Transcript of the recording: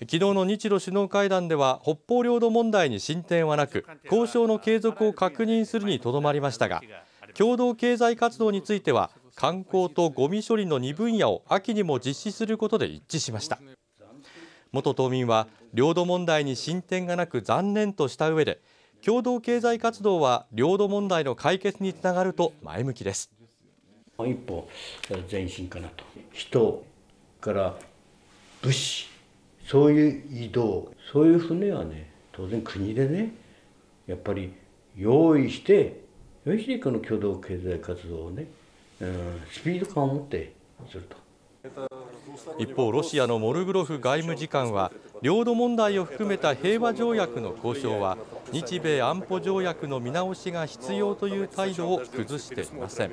昨日の日露首脳会談では北方領土問題に進展はなく交渉の継続を確認するにとどまりましたが共同経済活動については観光とゴミ処理の2分野を秋にも実施することで一致しました。元島民は領土問題に進展がなく残念とした上で共同経済活動は領土問題の解決につながると前向きです。一歩前進かなと。人から物資そういう移動そういう船はね当然国でねやっぱり用意して用意してこの共同経済活動をね、うん、スピード感を持ってすると。一方ロシアのモルグロフ外務次官は領土問題を含めた平和条約の交渉は日米安保条約の見直しが必要という態度を崩していません